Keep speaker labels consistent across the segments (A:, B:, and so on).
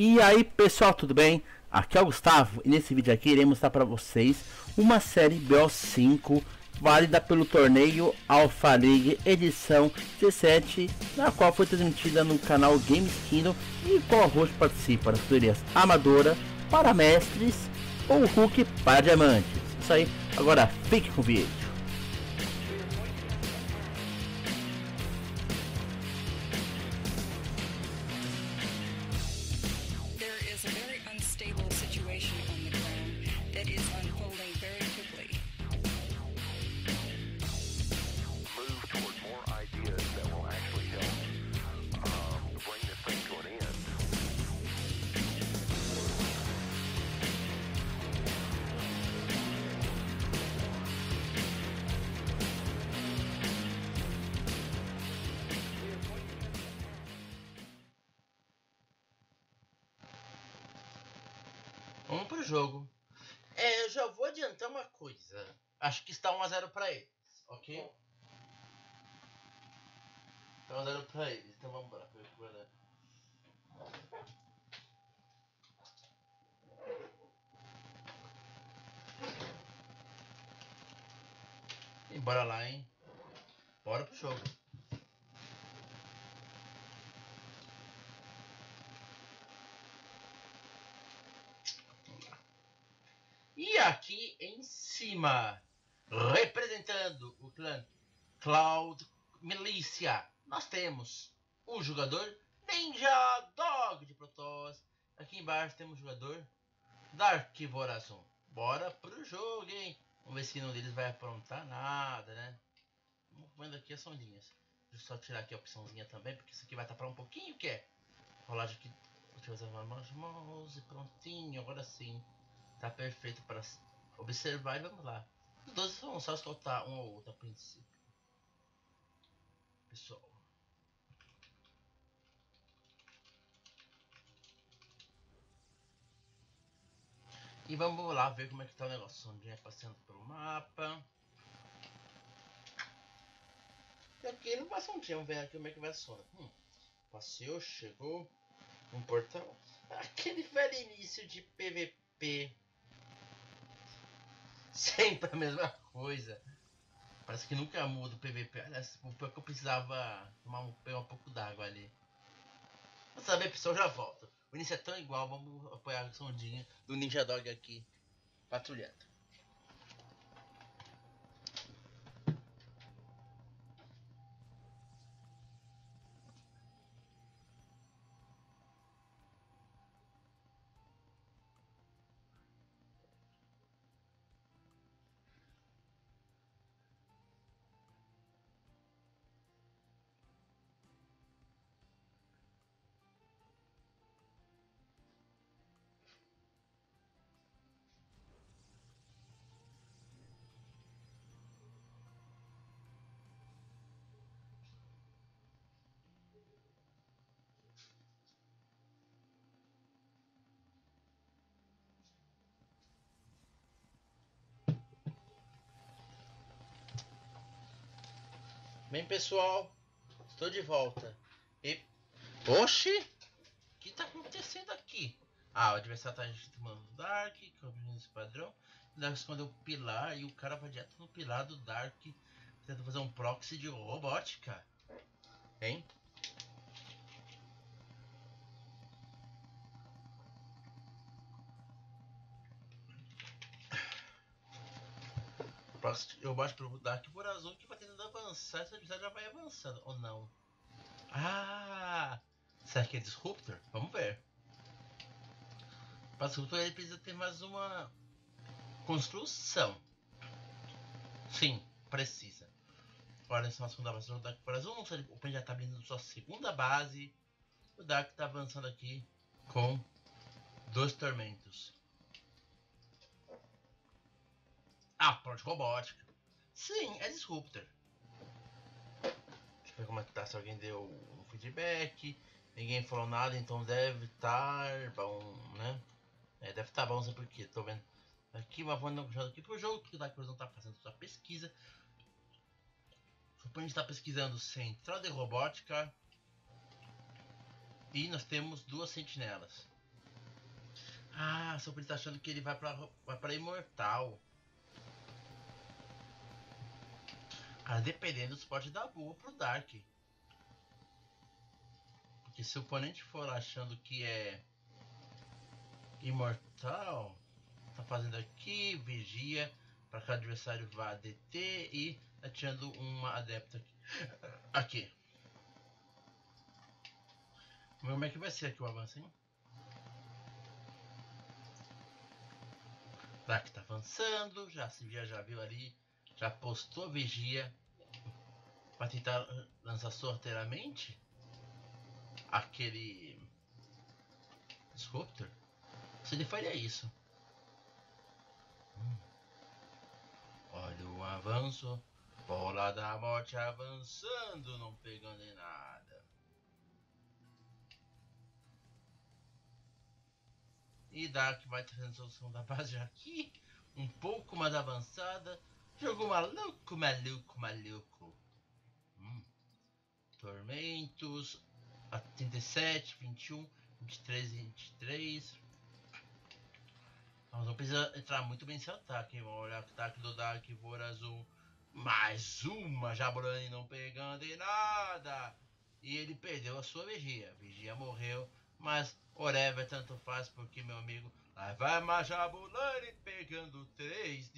A: E aí pessoal, tudo bem? Aqui é o Gustavo e nesse vídeo aqui iremos mostrar para vocês uma série BO5 válida pelo torneio Alpha League edição 17, na qual foi transmitida no canal Games Kingdom e qual host participa das categorias Amadora, para mestres ou Hulk para diamantes. Isso aí, agora fique com o vídeo. Cima, representando o clã Cloud Milícia, nós temos o jogador Ninja Dog de Protoss. Aqui embaixo temos o jogador Dark Vorazon. Bora pro jogo, hein? Vamos ver se nenhum deles vai aprontar nada, né? Vamos vendo aqui as sondinhas. Deixa eu só tirar aqui a opçãozinha também, porque isso aqui vai tapar um pouquinho, que é rolagem aqui. Deixa eu usar mouse, prontinho, agora sim. Tá perfeito para observar e vamos lá. Os dois vão só soltar um ou outro a princípio. Pessoal. E vamos lá ver como é que tá o negócio. Sondinha passando pelo mapa. E aqui não passa um dia, vamos ver aqui como é que vai a sonda. Hum, passeou, chegou. Um portão. Aquele velho início de PVP Sempre a mesma coisa. Parece que nunca muda o PVP. Aliás, o pior que eu precisava tomar um, pegar um pouco d'água ali. Vamos saber, pessoal, já volto. O início é tão igual, vamos apoiar a sondinha do Ninja Dog aqui, patrulhando. Bem, pessoal, estou de volta. E. Oxi! O que está acontecendo aqui? Ah, o adversário tá tomando Dark, cobrindo esse padrão. Dark escondeu o pilar e o cara vai direto no pilar do Dark. Tenta fazer um proxy de robótica. Hein? Eu baixo pro Dark azul que vai tentando avançar, esse adversário já vai avançando, ou não? Ah! Será que é Disruptor? Vamos ver. Para Disruptor ele precisa ter mais uma construção. Sim, precisa. Agora nessa é segunda base do Dark por azul, o Pen já está abrindo sua segunda base. O Dark está avançando aqui com dois tormentos. Ah, pronto, robótica. Sim, é Disruptor. Deixa eu como é tá, se alguém deu um feedback. Ninguém falou nada, então deve estar bom, né? É, deve estar bom, não sei porquê. Tô vendo aqui, mas vamos aqui pro jogo, que o Dark não tá fazendo sua pesquisa. Suponho que está pesquisando Central de Robótica. E nós temos duas sentinelas. Ah, seu príncipe tá achando que ele vai pra, vai pra imortal. Cara, dependendo, você pode dar boa pro Dark. Porque se o oponente for achando que é imortal, tá fazendo aqui, vigia para que o adversário vá DT e atirando uma adepta aqui. aqui. Como é que vai ser aqui o avanço, hein? Dark tá avançando, já se via, já viu ali, já postou vigia para tentar lançar sorteiramente aquele Sculptor. Se ele faria isso. Hum. Olha o avanço. Bola da morte avançando, não pegando em nada. E Dark vai ter a resolução da base aqui. Um pouco mais avançada. Jogo maluco, maluco, maluco. Hum. Tormentos. A 37, 21, 23 23. Mas não precisa entrar muito bem nesse ataque? Vamos olhar o ataque do Dark Azul. Mais uma Jabrani não pegando em nada. E ele perdeu a sua vigia. Vigia morreu, mas whatever, tanto faz, porque meu amigo. Lá vai Majabulani pegando três,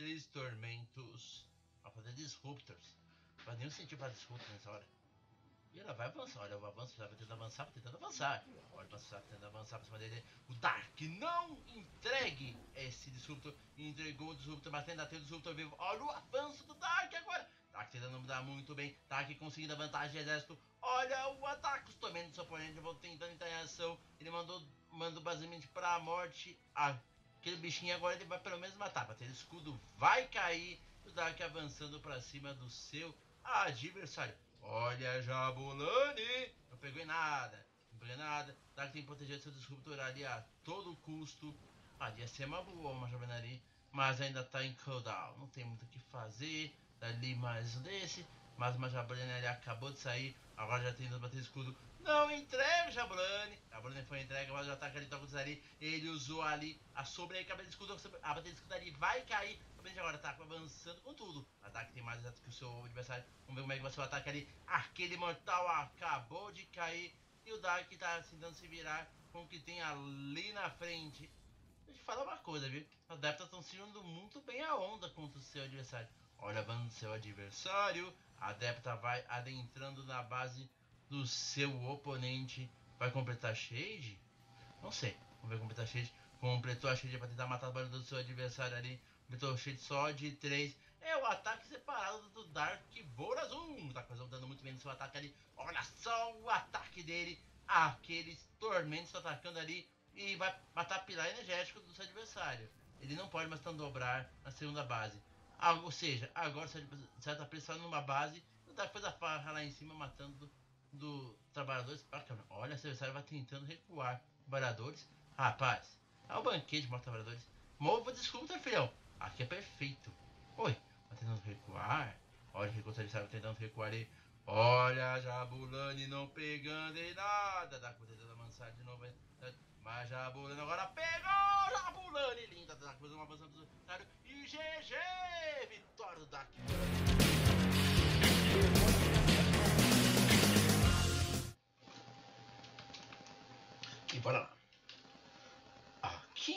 A: três tormentos. Pra fazer disruptors. Não faz nenhum sentido para disruptors nessa hora. E ela vai avançar, olha, o avanço, já vai tentando avançar, vai tentando avançar. Olha, avançar, tentando avançar pra cima dele. O Dark não entregue esse disruptor. Entregou o disruptor, mas ainda tem o disruptor vivo. Olha o avanço do Dark agora. Dark tentando mudar muito bem. Dark conseguindo a vantagem exército. Olha o ataque. Os tormentos do seu oponente vão tentando entrar em ação. Ele mandou, mandou basicamente pra morte. Aquele bichinho agora ele vai pelo menos matar. Pra ter escudo vai cair. O Dark avançando pra cima do seu adversário. Olha, Jabulani! Não pegou nada. Não pegou nada. Tá que tem que proteger seu disruptor ali a todo custo. Ah, ia ser uma boa uma Jabulani. Mas ainda tá em cooldown. Não tem muito o que fazer. Dali mais um desse. Mas uma Jabulani ali acabou de sair. Agora já tem que bater escudo. Não entrega, Jabulani. Jabulani foi entregue, mas o ataque ali toca ali. Ele usou ali a sobre aí, cabelo de escudo. A bater de escudo ali vai cair. Também agora tá avançando com tudo. O ataque tem mais que o seu adversário. Vamos ver como é que vai ser o ataque ali. Aquele mortal acabou de cair. E o Dark tá tentando se virar com o que tem ali na frente. Deixa eu te falar uma coisa, viu? Os adeptos estão segurando muito bem a onda contra o seu adversário. Olha, vando o seu adversário. A adepta vai adentrando na base do seu oponente. Vai completar Shade? Não sei. Vamos ver completar Shade. Completou a Shade para tentar matar o barulho do seu adversário ali. Completou Shade só de 3. É o ataque separado do Dark Borazum. Tá fazendo muito bem no seu ataque ali. Olha só o ataque dele. Aqueles tormentos atacando ali. E vai matar pilar energético do seu adversário. Ele não pode mais dobrar na segunda base. Ou seja, agora você está pressionando numa base. O Dark faz a farra lá em cima matando do trabalhadores. Olha, o adversário vai tentando recuar trabalhadores. Rapaz, é o banquete de trabalhadores. Mova desculpa, filhão. Aqui é perfeito. Oi, tá tentando recuar. Olha, o adversário tentando recuar. Olha, Jabulani não pegando em nada. Dá pra tentando avançar de novo. Mas Jabulani agora pegou! Jabulani, linda. Dá pra uma avançando do. E GG! Vitória do.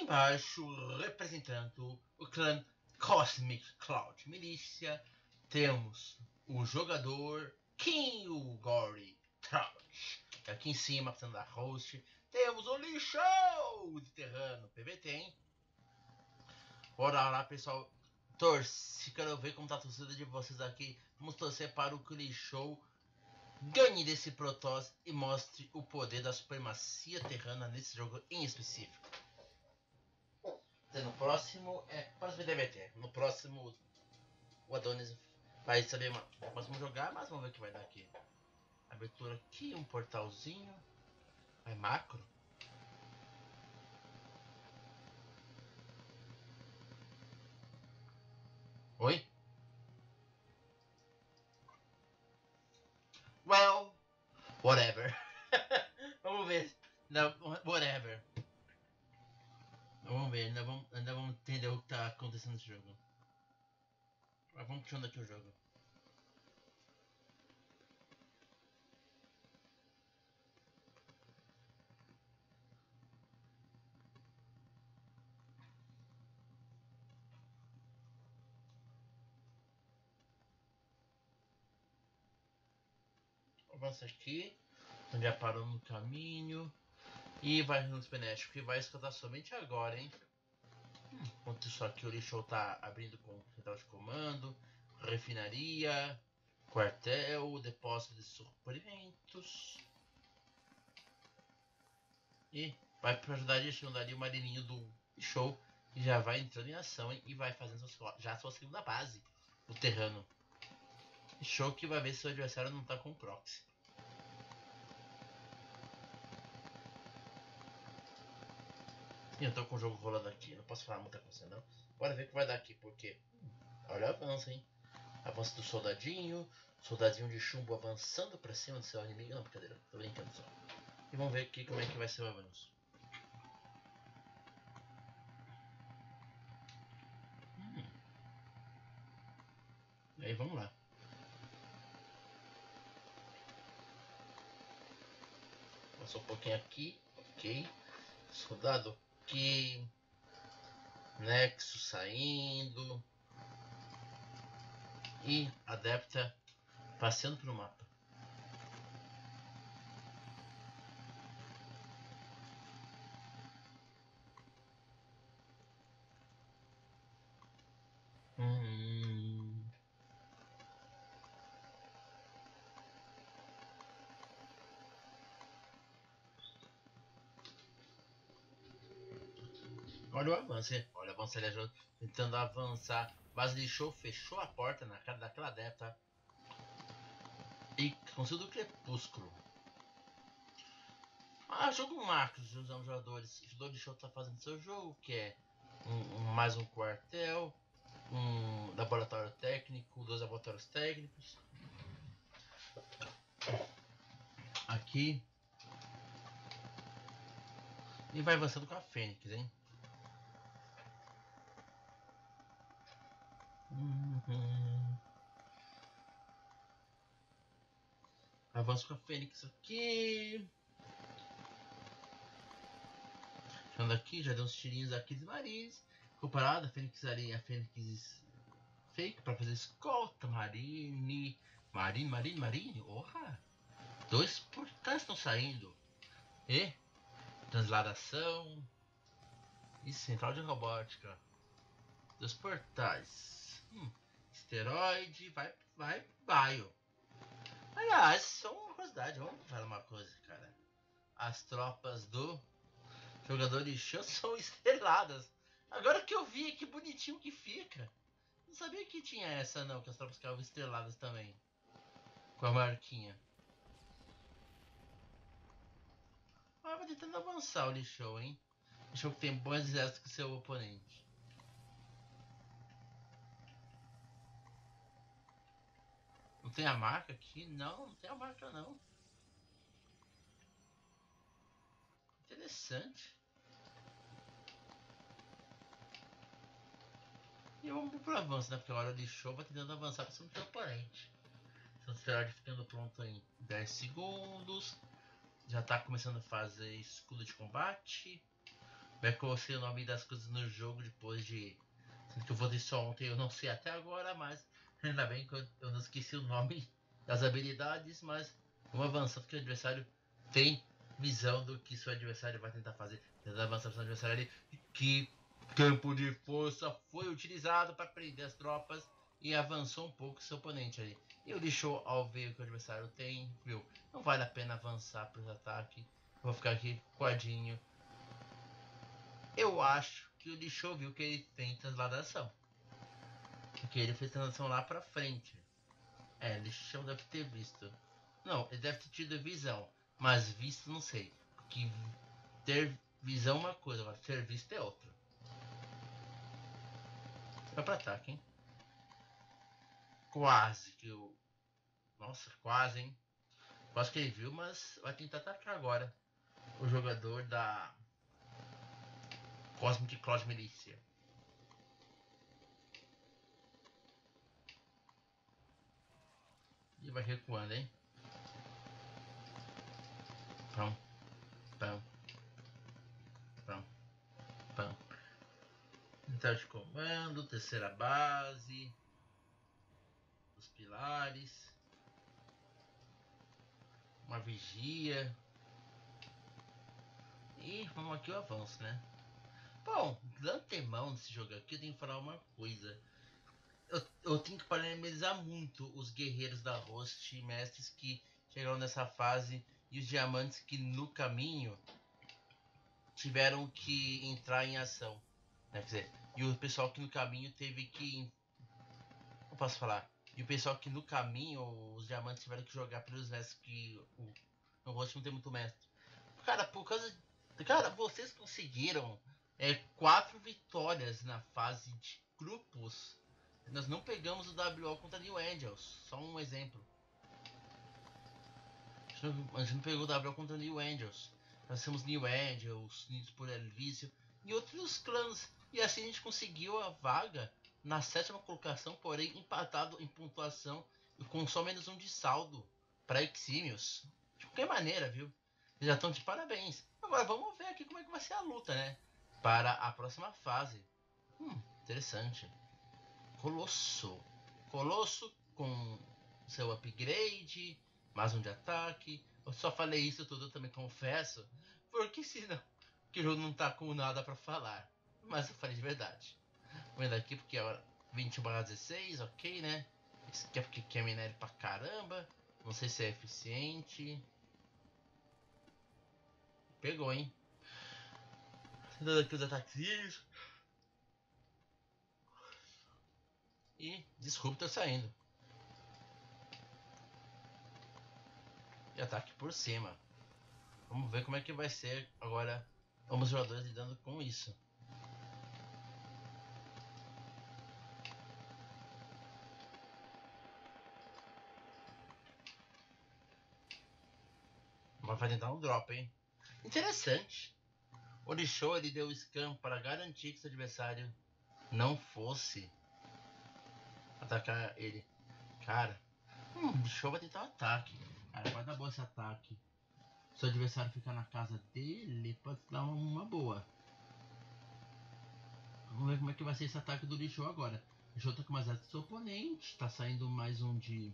A: Embaixo, representando o clã Cosmic Cloud Milícia, temos o jogador King Gory Trout. Aqui em cima, passando da host, temos o lixão de terrano PVT, hein? Bora lá, pessoal. Torce, quero ver como tá a torcida de vocês aqui. Vamos torcer para o Clichou ganhe desse Protoss e mostre o poder da supremacia terrana nesse jogo em específico. No próximo é próximo DBT. No próximo o Adonis vai saber Nós vamos jogar, mas vamos ver o que vai dar aqui. Abertura aqui, um portalzinho. É macro. Oi? Well, whatever. Vamos ver. Não, whatever. Acontecendo nesse jogo. Mas vamos continuando aqui o jogo. Avança aqui. Já parou no caminho. E vai no frenético. E vai escutar somente agora, hein? Enquanto isso aqui o lixo tá abrindo com central de comando, refinaria, quartel, depósito de suprimentos. E vai para ajudar a ali o marininho do show que já vai entrando em ação hein? e vai fazendo já a sua segunda base, o terrano. Show que vai ver se o adversário não tá com proxy. Eu tô com o jogo rolando aqui, não posso falar muita coisa não. Bora ver o que vai dar aqui, porque. Olha o avanço, hein? Avanço do soldadinho, soldadinho de chumbo avançando pra cima do seu inimigo. Não, brincadeira, tô brincando só. E vamos ver aqui como é que vai ser o avanço. Hum. E aí vamos lá. Passou um pouquinho aqui, ok. Soldado aqui. Nexo saindo. E Adepta passeando pelo mapa. Olha o avanço? Olha o avanço tentando avançar. Mas lixou, fechou a porta na cara daquela adepta. E conseguiu do crepúsculo. Ah, jogo Marcos, usamos jogadores. O jogador de show tá fazendo seu jogo, que é um, um, mais um quartel, um laboratório técnico, dois laboratórios técnicos. Aqui. E vai avançando com a Fênix, hein? Uhum. Avanço com a Fênix aqui. Chegando aqui, já deu uns tirinhos aqui de Maris. Comparado a Fênix ali, a Fênix fake para fazer escolta. Marine. Marine, Marine, Marine. Orra! Dois portais estão saindo. E transladação. E central de robótica. Dos portais. Hum, esteroide, vai, vai, baio. Aliás, só uma curiosidade, vamos falar uma coisa, cara. As tropas do jogador de show são estreladas. Agora que eu vi, que bonitinho que fica. Não sabia que tinha essa não, que as tropas ficavam estreladas também. Com a marquinha. Ah, vai tentando avançar o lixou, hein? Lixou que tem bons exércitos que seu oponente. Tem a marca aqui? Não, não tem a marca não. Interessante. E vamos pro avanço, né? Porque a hora de show vai tentando avançar para cima do oponente. Então, o ficando pronto em 10 segundos. Já está começando a fazer escudo de combate. Vai colocar o nome das coisas no jogo depois de. Sendo que eu votei só ontem, eu não sei até agora, mas Ainda bem que eu, não esqueci o nome das habilidades, mas vamos avançar porque o adversário tem visão do que seu adversário vai tentar fazer. Tentar avançar para o adversário ali. Que campo de força foi utilizado para prender as tropas e avançou um pouco seu oponente ali. E o deixou ao ver o que o adversário tem, viu? Não vale a pena avançar para os ataques. Vou ficar aqui coadinho. Eu acho que o lixou viu que ele tem transladação. Porque ele fez transação lá pra frente. É, ele não deve ter visto. Não, ele deve ter tido visão. Mas visto não sei. Porque ter visão é uma coisa, agora ter visto é outra. Vai pra ataque, hein? Quase que o. Nossa, quase, hein? Quase que ele viu, mas vai tentar atacar agora. O jogador da Cosmic Cloud Milícia. Vai recuando, hein? Pão, pão, pão, pão. Central de comando, terceira base, os pilares, uma vigia. E vamos aqui o avanço, né? Bom, de antemão nesse jogo aqui eu tenho que falar uma coisa. Eu, eu tenho que parabenizar muito os guerreiros da host, mestres que chegaram nessa fase e os diamantes que no caminho tiveram que entrar em ação. Né? Quer dizer, e o pessoal que no caminho teve que. Não posso falar. E o pessoal que no caminho, os diamantes tiveram que jogar pelos mestres que o, no rosto não tem muito mestre. Cara, por causa. Cara, vocês conseguiram é, quatro vitórias na fase de grupos. Nós não pegamos o WO contra New Angels. Só um exemplo. A gente não pegou o WO contra New Angels. Nós temos New Angels, Unidos por Elvício e outros clãs. E assim a gente conseguiu a vaga na sétima colocação, porém empatado em pontuação e com só menos um de saldo para Exímios. De qualquer maneira, viu? Eles já estão de parabéns. Agora vamos ver aqui como é que vai ser a luta, né? Para a próxima fase. Hum, interessante. Colosso. Colosso com seu upgrade, mais um de ataque. Eu só falei isso tudo, também confesso. Porque senão, que o jogo não tá com nada para falar. Mas eu falei de verdade. Vendo aqui porque é hora 21 16, ok, né? Isso aqui é porque quer minério pra caramba. Não sei se é eficiente. Pegou, hein? Dando aqui os ataques. E Disruptor saindo. E ataque por cima. Vamos ver como é que vai ser agora os jogadores lidando com isso. Mas vai tentar um drop, hein? Interessante. O Lixou ele deu scan para garantir que seu adversário não fosse atacar ele. Cara, hum, o Lixou vai tentar um ataque. Cara, vai dar boa esse ataque. Se o adversário ficar na casa dele, pode dar uma boa. Vamos ver como é que vai ser esse ataque do Lixou agora. O Lixou tá com mais do oponente. Tá saindo mais um de...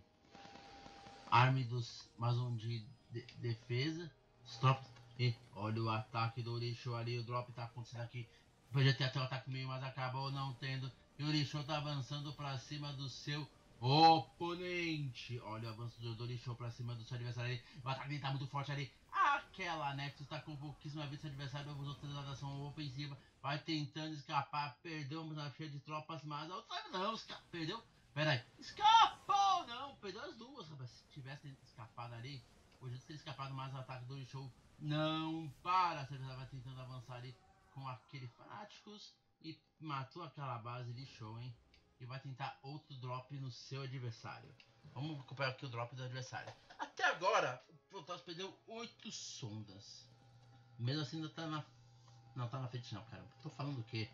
A: Arme dos... Mais um de de defesa. Stop. E olha o ataque do lixo ali. O drop tá acontecendo aqui. Podia ter até o ataque meio, mas acabou não tendo. E o lixo tá avançando para cima do seu oponente. Olha o avanço do, do para cima do seu adversário ali. O ataque tá muito forte ali. Aquela Nexus tá com pouquíssima vida. Seu adversário usou toda a ação ofensiva. Vai tentando escapar. Perdeu uma cheia de tropas, mas a outra não. Perdeu. Pera aí. Escapou! Não, perdeu as duas, rapaz. Se tivesse escapado ali, Podia ter escapado mais o ataque do show. Não para! Você estava tentando avançar ali com aquele Fanáticos e matou aquela base de show, hein? E vai tentar outro drop no seu adversário. Vamos recuperar aqui o drop do adversário. Até agora, o Protoss perdeu 8 sondas. Mesmo assim, ainda tá na. Não tá na frente, não, cara. Tô falando o quê?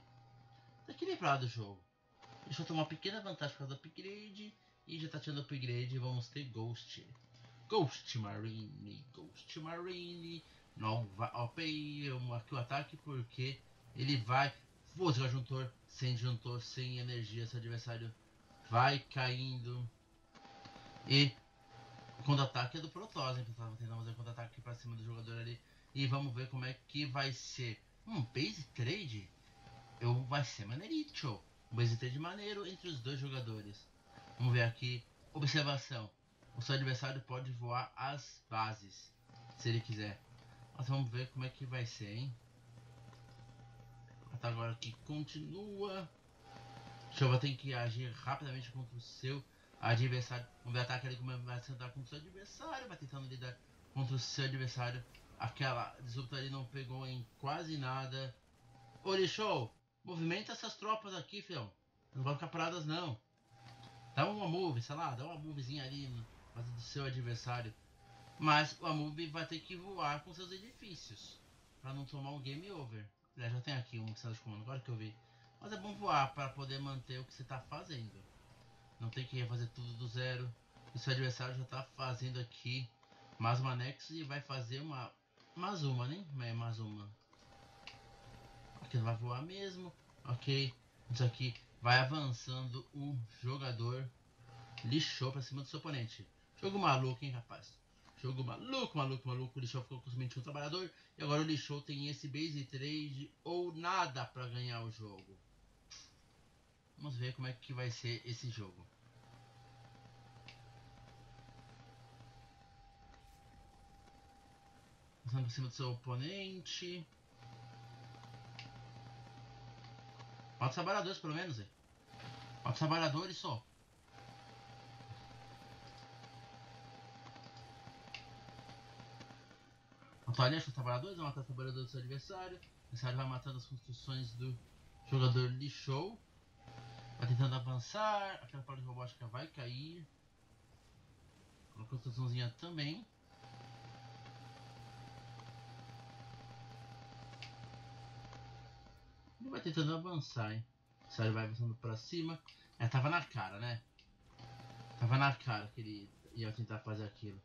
A: Tá equilibrado o jogo. Deixa eu tomar uma pequena vantagem por causa do upgrade. E já tá tirando upgrade. Vamos ter Ghost. Ghost Marine, Ghost Marine, não vai, OP, aqui o ataque porque ele vai, vou jogar juntor, sem disjuntor, sem energia, seu adversário vai caindo e o contra-ataque é do Protoss, então tava tentando fazer contra-ataque para cima do jogador ali e vamos ver como é que vai ser. Um base trade eu, vai ser maneirito, um base trade maneiro entre os dois jogadores. Vamos ver aqui, observação o seu adversário pode voar as bases, se ele quiser. Mas vamos ver como é que vai ser, hein? Até agora que continua. Chova tem que agir rapidamente contra o seu adversário. Vamos ver ataque ali como é vai sentar contra o seu adversário. Vai tentando lidar contra o seu adversário. Aquela disputa ali não pegou em quase nada. Show! Movimenta essas tropas aqui, fião. Não vão ficar paradas não. Dá uma move, sei lá, dá uma movezinha ali base do seu adversário. Mas o Amub vai ter que voar com seus edifícios para não tomar um game over. Já, tem aqui um cenário de comando agora que eu vi. Mas é bom voar para poder manter o que você está fazendo. Não tem que refazer tudo do zero. O seu adversário já tá fazendo aqui mais uma Nexus e vai fazer uma. Mais uma, né? É mais uma. Aqui vai voar mesmo. Ok. Isso aqui vai avançando o jogador. Lixou pra cima do seu oponente. Jogo maluco, hein, rapaz? Jogo maluco, maluco, maluco. O Lixou ficou com somente um trabalhador. E agora o Lixou tem esse base trade ou nada para ganhar o jogo. Vamos ver como é que vai ser esse jogo. Passando por cima do seu oponente. Quatro trabalhadores pelo menos, hein? Quatro trabalhadores só. Atualiza os trabalhadores, mata os trabalhadores do seu adversário. O adversário vai matando as construções do jogador lixou. Vai tentando avançar. Aquela parte robótica vai cair. Uma construçãozinha também. Ele vai tentando avançar, hein? O adversário vai avançando pra cima. É, tava na cara, né? Tava na cara que ele ia tentar fazer aquilo.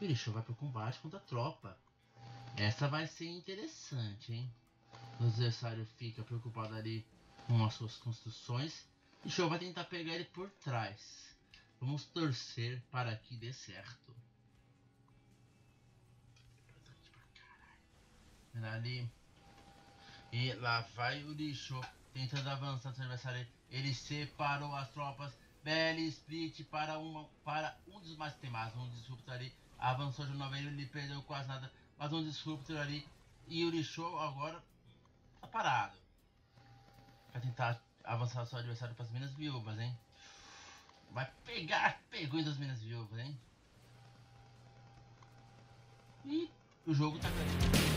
A: E o lixou vai pro combate contra a tropa. Essa vai ser interessante, hein? O adversário fica preocupado ali com as suas construções. E Show vai tentar pegar ele por trás. Vamos torcer para que dê certo. Ali. E lá vai o lixo tentando avançar seu adversário. Ele separou as tropas. Belly Split para, uma, para um dos mais temados. Um disruptor ali. Avançou de novo. Ele perdeu quase nada faz um disruptor ali e o lixou agora tá parado. Vai tentar avançar seu adversário para as minas viúvas, hein? Vai pegar, pegou das minas viúvas, hein? E o jogo tá ganhando.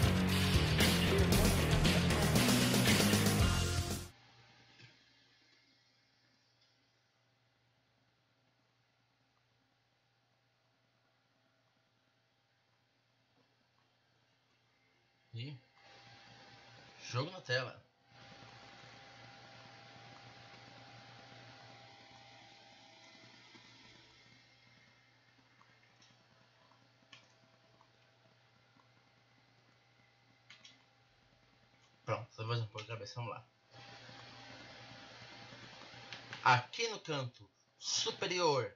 A: Jogo na tela. Pronto, só mais um pouco de cabeça, vamos lá. Aqui no canto superior,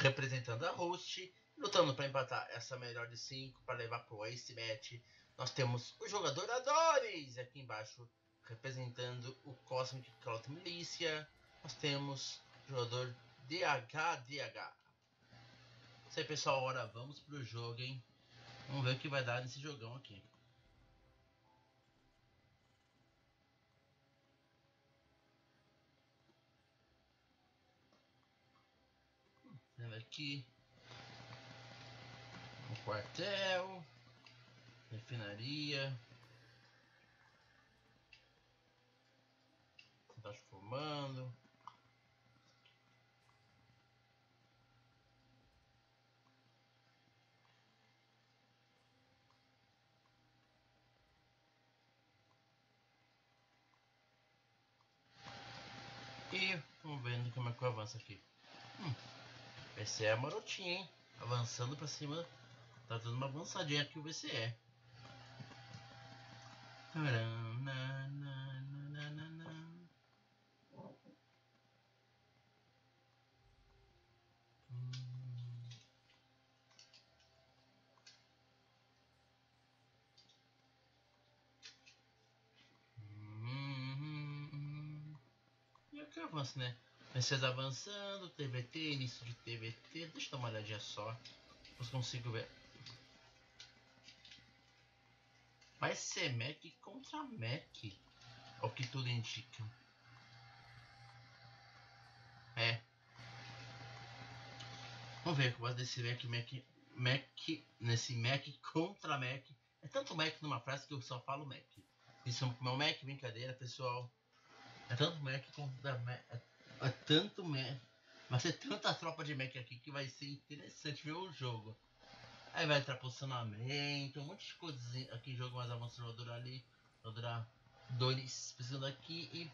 A: representando a host, lutando para empatar essa melhor de 5 para levar para o Ace Match nós temos o jogador Adores aqui embaixo, representando o Cosmic Cloud Milícia. Nós temos o jogador DHDH. Isso aí, pessoal. Agora vamos pro jogo, hein? Vamos ver o que vai dar nesse jogão aqui. Vendo aqui. O quartel refinaria, está formando. E vamos vendo como é que eu avanço aqui. Hum, esse é a marotinha, hein? Avançando pra cima. Tá dando uma avançadinha aqui o VCE. E aqui avança, né? Princesa avançando, TVT, início de TVT. Deixa eu dar uma olhadinha só. Se consigo ver. Vai ser Mac contra Mac. O que tudo indica. É. Vamos ver com desse Mac, Mac, Mac, nesse Mac contra Mac. É tanto Mac numa frase que eu só falo Mac. Isso é meu Mac, brincadeira, pessoal. É tanto Mac contra Mac. É, é tanto Mac. Vai ser tanta tropa de Mac aqui que vai ser interessante ver o jogo. Aí vai entrar posicionamento, um monte de coisas aqui, jogo mais avançado ali, dois precisando aqui e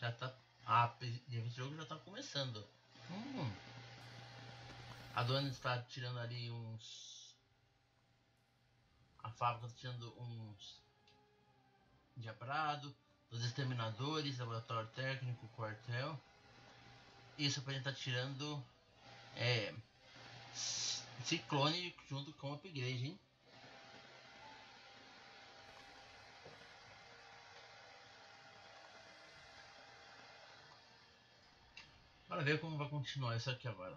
A: já tá. Ah, esse jogo já tá começando. Hum. A dona está tirando ali uns. A fábrica está tirando uns. Diabrado, os exterminadores, laboratório técnico, quartel. Isso para gente tá tirando. É. Ciclone junto com o upgrade, hein? Bora ver como vai continuar isso aqui agora.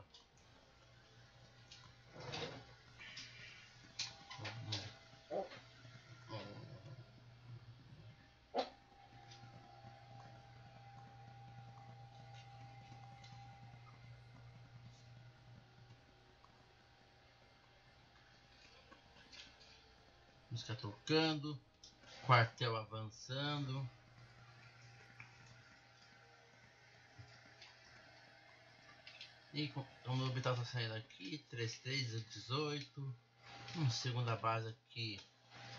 A: Música tocando, quartel avançando. E quando o orbital está saindo aqui, 3318. Hum, segunda base aqui,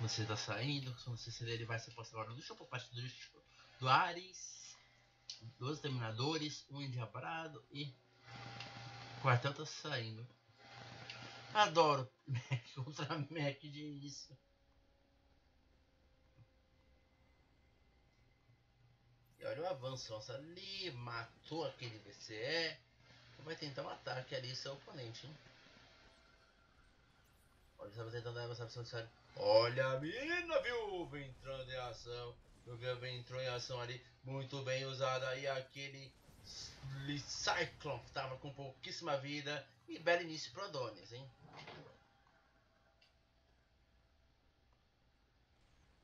A: você está saindo. Quando você sair, ele vai ser posto agora no lixo por parte do do Ares. Dois terminadores, um endiabrado e o quartel está saindo. Adoro Mac contra Mac de início. Olha o avanço, nossa, ali matou aquele BCE vai tentar um ataque ali seu oponente, hein? Olha, estava tentando levar essa adversário. Olha a mina, viúva entrando em ação. Viúva entrou em ação ali, muito bem usado aí aquele Cyclone que tava com pouquíssima vida. E belo início pro Adonis, hein?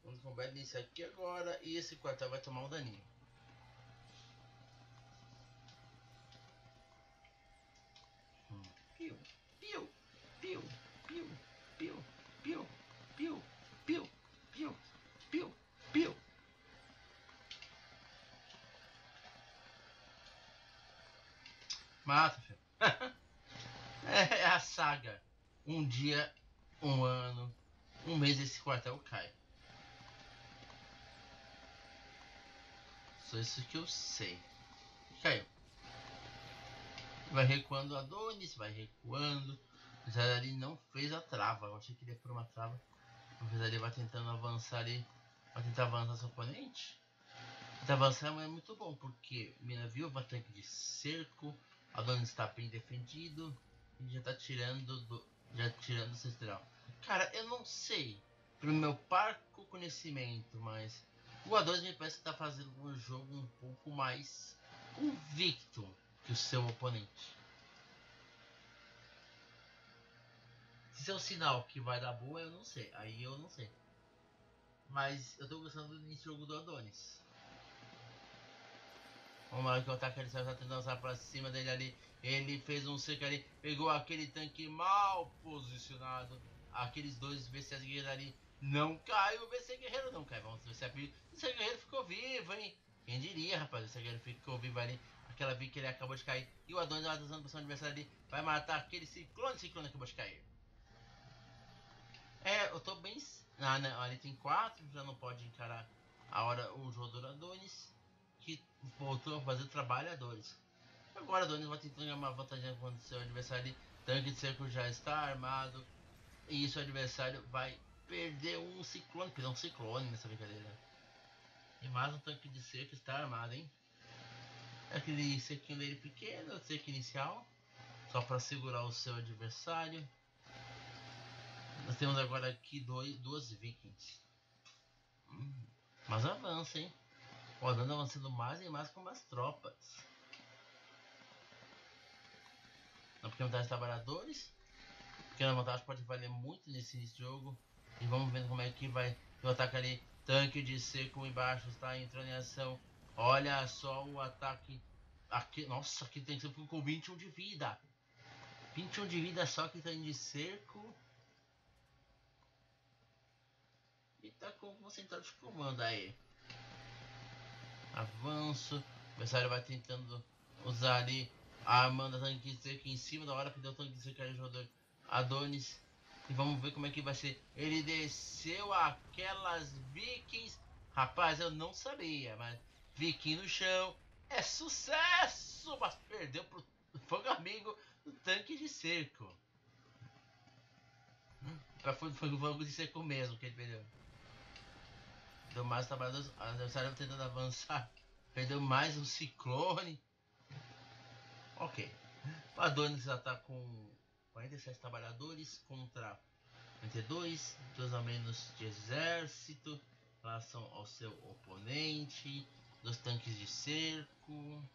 A: Vamos com o belo início aqui agora. E esse quartel vai tomar um daninho. Mata, filho. é a saga. Um dia, um ano, um mês esse quartel cai. Só isso que eu sei. Caiu. Vai recuando Adonis, vai recuando. O ali não fez a trava. Eu achei que ele ia por uma trava. O Zedari vai tentando avançar ali. Vai tentar avançar seu oponente. Tentar avançar é muito bom, porque Mina Viúva, tanque de cerco, a dona está bem defendido. E já está tirando do. Já tirando o central. Cara, eu não sei. Pelo meu parco conhecimento, mas. O A2 me parece que está fazendo um jogo um pouco mais convicto que o seu oponente. Se é um sinal que vai dar boa, eu não sei. Aí eu não sei. Mas eu tô gostando do jogo do Adonis. Vamos lá que o ataque ele tentando usar pra cima dele ali. Ele fez um cerco ali, pegou aquele tanque mal posicionado. Aqueles dois VCs guerreiros ali. Não caiu o VC Guerreiro, não cai. Vamos ver se a O VC Guerreiro ficou vivo, hein? Quem diria, rapaz? O VC Guerreiro ficou vivo ali. Aquela vi que ele acabou de cair. E o Adonis lá usando o adversário ali. Vai matar aquele ciclone, ciclone acabou de cair. É, eu tô bem. Ah, não, ali tem quatro, já não pode encarar a hora o jogador Adonis que voltou a fazer trabalhadores. Agora Adonis vai tentando ganhar uma vantagem quando seu adversário tanque de cerco já está armado. E o adversário vai perder um ciclone, perder um ciclone nessa brincadeira. E mais um tanque de cerco está armado, hein? Aquele cerquinho dele pequeno, cerco inicial. Só para segurar o seu adversário. Nós temos agora aqui dois, duas vikings. Hum, mas avança, hein? O Adão avançando mais e mais com mais tropas. Na pequena vantagem trabalhadores. Pequena vantagem pode valer muito nesse jogo. E vamos ver como é que vai o ataque ali. Tanque de seco embaixo está entrando em ação. Olha só o ataque. Aqui, nossa, aqui tem que ser com 21 de vida. 21 de vida só que tem de cerco. E tá com o central de comando aí. Avanço. O adversário vai tentando usar ali a arma da tanque aqui em cima da hora que deu o tanque cerca ali jogador Adonis. E vamos ver como é que vai ser. Ele desceu aquelas vikings. Rapaz, eu não sabia, mas viking no chão é sucesso! Mas perdeu pro fogo amigo tanque de cerco. Foi, foi o fogo de cerco mesmo que ele perdeu. Deu mais trabalho. O adversário tentando avançar. Perdeu mais um ciclone. Ok. Adonis já tá com 47 trabalhadores contra 32, dois a menos de exército, em relação ao seu oponente, dois tanques de cerco.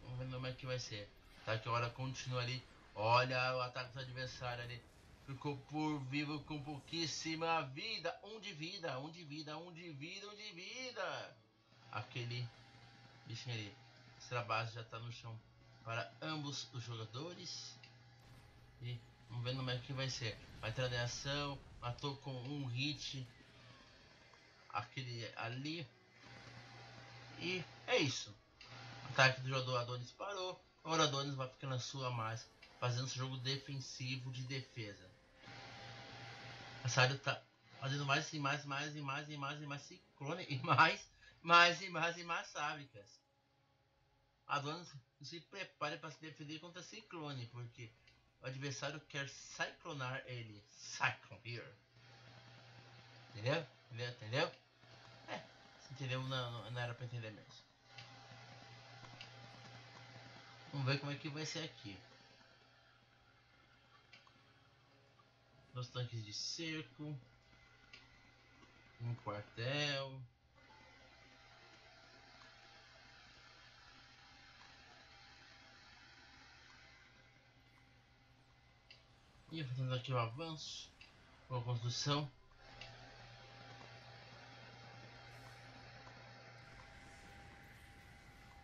A: Vamos ver como é que vai ser. Tá que hora continua ali. Olha o ataque do adversário ali. Ficou por vivo com pouquíssima vida. Um de vida, um de vida, um de vida, um de vida. Aquele bichinho ali. Essa base já está no chão para ambos os jogadores. E vamos ver como é que vai ser. Vai entrar em ação. Matou com um hit. Aquele ali. E é isso. Ataque do jogador Adonis parou. O Adonis vai ficando na sua mais. Fazendo esse jogo defensivo de defesa. A Sário tá fazendo mais e mais, mais e mais e mais e mais ciclone e mais, mais e mais e mais fábricas. A dona se prepare para se defender contra ciclone, porque o adversário quer ciclonar ele. Cyclone here. Entendeu? Entendeu? Entendeu? É, se entendeu, não, não era para entender mesmo. Vamos ver como é que vai ser aqui. Dois tanques de cerco. Um quartel. E fazendo aqui o avanço. Com a construção.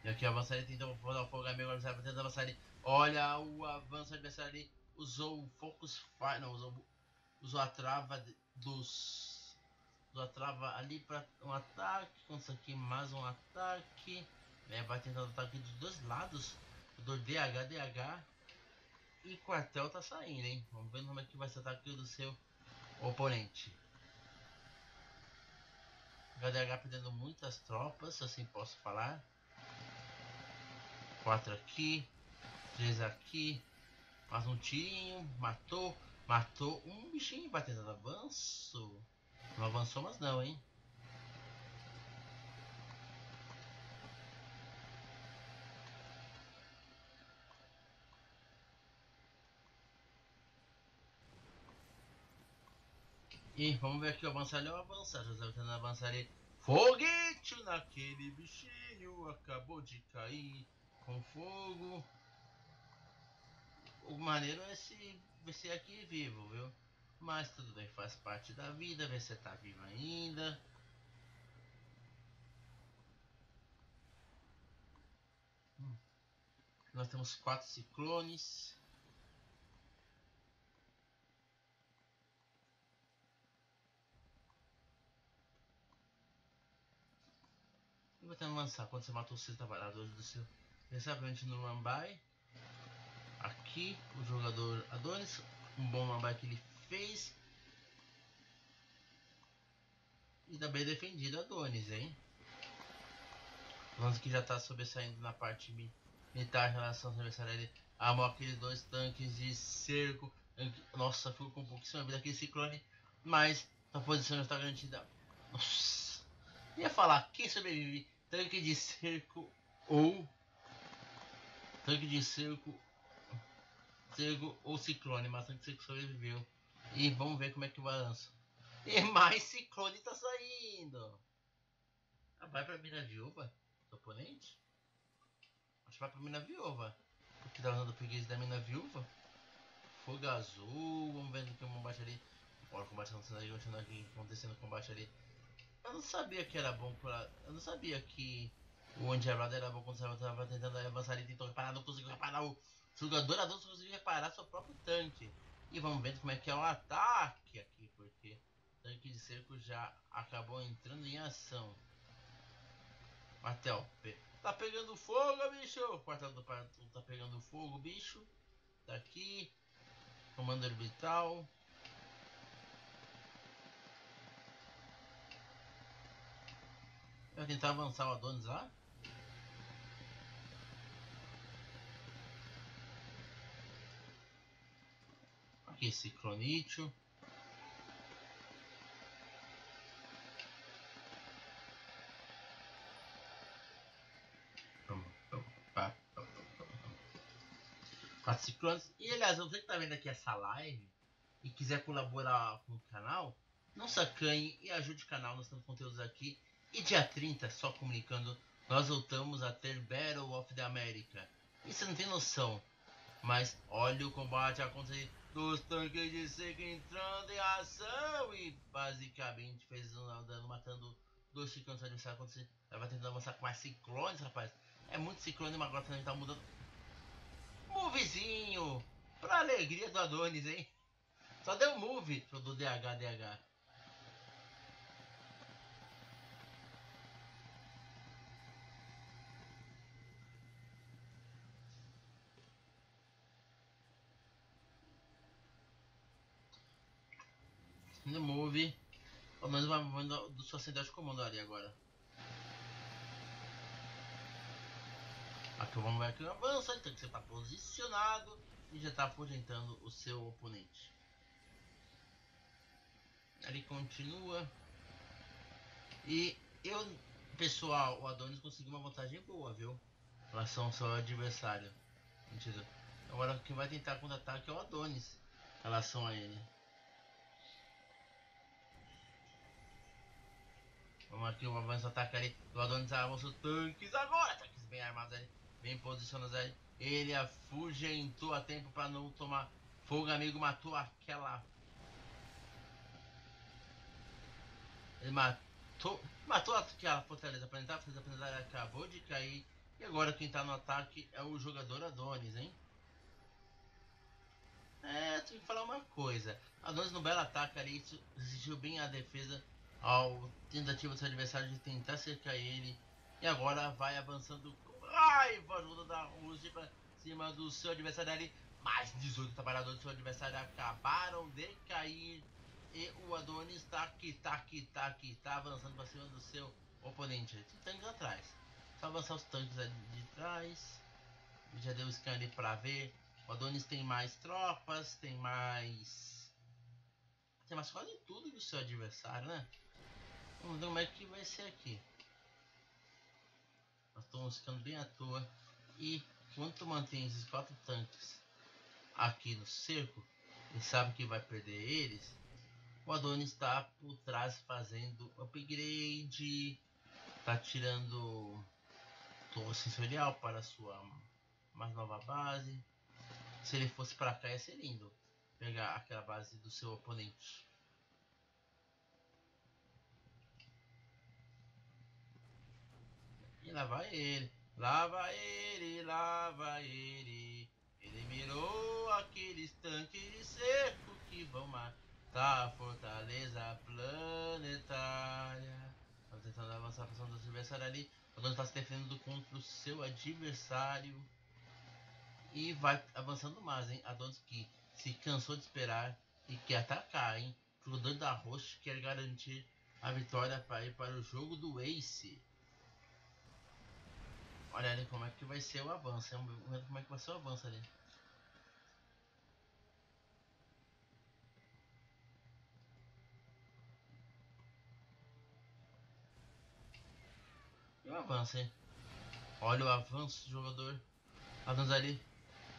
A: E aqui avançar ele tentou dar o fogo amigo adversário tentando avançar ali. Olha o avanço adversário ali. Usou o Focus Fire. Não, usou usou a trava dos. Usou a trava ali para um ataque. Com aqui, mais um ataque. É, vai tentando ataque dos dois lados. Do DH, DH. E quartel tá saindo, hein? Vamos ver como é que vai ser o ataque do seu oponente. HDH perdendo muitas tropas, se assim posso falar. Quatro aqui, três aqui, mais um tirinho, matou. Matou um bichinho batendo avanço. Não avançou, mas não, hein? E vamos ver aqui o avançar ali, o avançar. José tentando avançar ali. Foguete naquele bichinho. Acabou de cair com fogo. O maneiro é esse você aqui vivo, viu? Mas tudo bem, faz parte da vida, se tá vivo ainda. Hum. Nós temos quatro ciclones. Vou tentar lançar quando você matou os seis trabalhadores do seu. Exatamente no Lambai. Aqui o jogador Adonis, um bom Mambai que ele fez. E bem defendido Adonis, hein? Vamos que já está sobressaindo na parte militar em relação ao adversário. Amou aqueles dois tanques de cerco. Nossa, ficou com pouquíssima vida aquele ciclone. Mas a posição já está garantida. Nossa. Ia falar quem sobrevive. Tanque de cerco ou. Tanque de cerco Cego ou Ciclone, mas que sobreviveu. E vamos ver como é que balança. E mais Ciclone tá saindo. Ah, vai pra mina viúva? Do oponente? Acho que vai pra mina viúva. Porque tá usando o preguiça da mina viúva. Fogo azul. Vamos ver que o combate ali. Olha o combate acontecendo aqui, acontecendo o combate ali. Eu não sabia que era bom pra. Eu não sabia que o Angelado era bom tava tentando avançar ali, tentou reparar, não conseguiu reparar o jogador adulto conseguiu reparar seu próprio tanque. E vamos ver como é que é o ataque aqui, porque o tanque de cerco já acabou entrando em ação. Martel, tá pegando fogo, bicho! O quartel do tá pegando fogo, bicho. Tá aqui. Comando orbital. Vai tentar avançar o Adonis lá? Aqui, Ciclonítio. Quatro ciclones. E aliás, você que tá vendo aqui essa live e quiser colaborar com o canal, não sacanhe e ajude o canal, nós temos conteúdos aqui. E dia 30, só comunicando, nós voltamos a ter Battle of the America. E você não tem noção, mas olha o combate acontecendo dos tanques de seca entrando em ação e basicamente fez um dano matando dois ciclones adversários quando você vai tentando avançar com mais ciclones, rapaz. É muito ciclone, mas agora também tá mudando. Movezinho! Pra alegria do Adonis, hein? Só deu move do DH, DH. no move. Pelo menos uma do sua cidade comando ali agora. Aqui vamos ver que avança, então você está posicionado e já está aposentando o seu oponente. Ali continua. E eu, pessoal, o Adonis conseguiu uma vantagem boa, viu? Em relação ao seu adversário. Mentira. Agora quem vai tentar contra-ataque é o Adonis. Em relação a ele. Vamos aqui, o avanço ataque ali. O Adonis avança os tanques agora. Tanques bem armados ali. Bem posicionados ali. Ele afugentou a tempo para não tomar fogo, amigo. Matou aquela. Ele matou. Matou aquela fortaleza planetária. A fortaleza planetária acabou de cair. E agora quem tá no ataque é o jogador Adonis, hein? É, tem que falar uma coisa. Adonis no belo ataque ali resistiu bem à defesa ao tentativa do seu adversário de tentar cercar ele. E agora vai avançando com raiva ajuda da Rússia para cima do seu adversário ali. Mais 18 trabalhadores do seu adversário acabaram de cair. E o Adonis tá aqui, tá aqui, tá aqui, tá avançando para cima do seu oponente. Tem tanques atrás. Só avançar os tanques ali de trás. Já deu o scan ali para ver. O Adonis tem mais tropas, tem mais. Tem mais quase tudo do seu adversário, né? Vamos ver como é que vai ser aqui. Nós estamos ficando bem à toa. E quando mantém esses quatro tanques aqui no cerco, e sabe que vai perder eles, o Adonis está por trás fazendo upgrade, está tirando torre sensorial para sua mais nova base. Se ele fosse para cá ia ser lindo pegar aquela base do seu oponente. E lá vai ele, lá vai ele, lá vai ele. Ele mirou aqueles tanques de cerco que vão matar a fortaleza planetária. Estamos tentando avançar a função do adversário ali. O dono está se defendendo contra o seu adversário. E vai avançando mais, hein? Adonis que se cansou de esperar e quer atacar, hein? O jogador da host quer garantir a vitória para ir para o jogo do Ace. Olha ali como é que vai ser o avanço. Vamos como é que vai ser o avanço ali. E o avanço, hein? Olha o avanço do jogador. Avanço ali.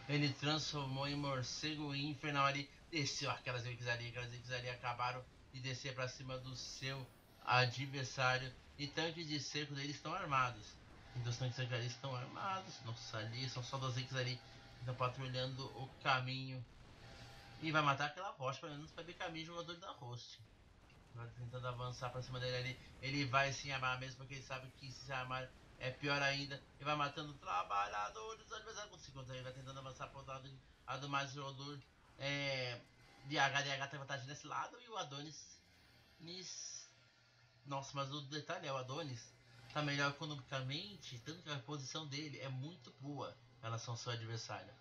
A: Ele transformou em morcego infernal ali. Desceu aquelas zigs ali. Aquelas zigs ali acabaram de descer para cima do seu adversário. E tanques de cerco deles estão armados. Então os tanques ali estão armados. Nossa, ali são só dois ali. Estão patrulhando o caminho. E vai matar aquela rocha, pelo menos para ver caminho jogador da host. Vai tentando avançar para cima dele ali. Ele vai se armar mesmo porque ele sabe que se armar é pior ainda. E vai matando trabalhadores adversários. Conseguiu, ele vai tentando avançar para o lado, lado mais jogador. É, DH, DH tem vantagem desse lado. E o Adonis. Nis... Nossa, mas o detalhe é o Adonis tá melhor economicamente, tanto que a posição dele é muito boa em relação ao seu adversário.